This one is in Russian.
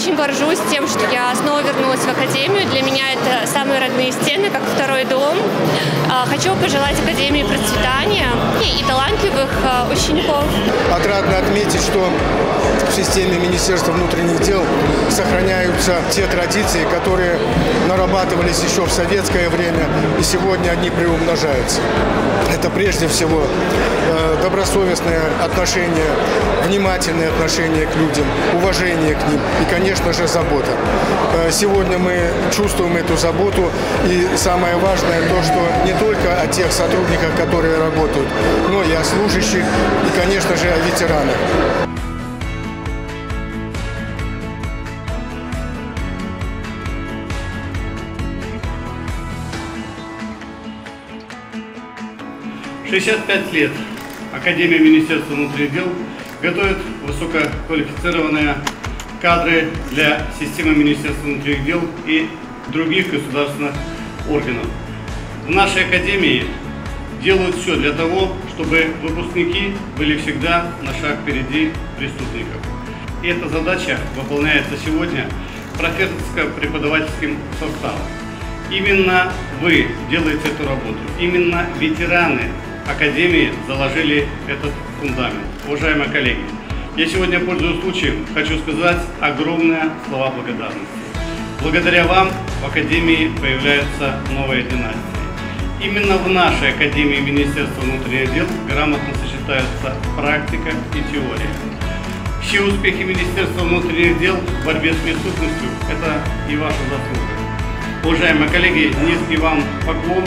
очень горжусь тем, что я снова вернулась в академию. Для меня это самые родные стены, как второй дом. А, хочу пожелать академии процветания и талантливых а, учеников. Отрадно отметить, что в системе Министерства внутренних дел сохраняются те традиции, которые нарабатывались еще в советское время, и сегодня они приумножаются. Это прежде всего э, добросовестное отношение, внимательное отношение к людям, уважение к ним и, конечно же, забота. Э, сегодня мы чувствуем эту заботу, и самое важное то, что не только о тех сотрудниках, которые работают, но и о служащих, и, конечно же, о ветеранах. 65 лет Академия Министерства внутренних дел готовит высококвалифицированные кадры для системы Министерства внутренних дел и других государственных органов. В нашей Академии делают все для того, чтобы выпускники были всегда на шаг впереди преступников. И эта задача выполняется сегодня профессорско-преподавательским составом. Именно вы делаете эту работу, именно ветераны Академии заложили этот фундамент. Уважаемые коллеги, я сегодня, пользуясь случаем, хочу сказать огромные слова благодарности. Благодаря вам в Академии появляются новые династии. Именно в нашей Академии Министерства внутренних дел грамотно сочетаются практика и теория. Все успехи Министерства внутренних дел в борьбе с преступностью – это и ваша заслуга. Уважаемые коллеги, низкий вам поклон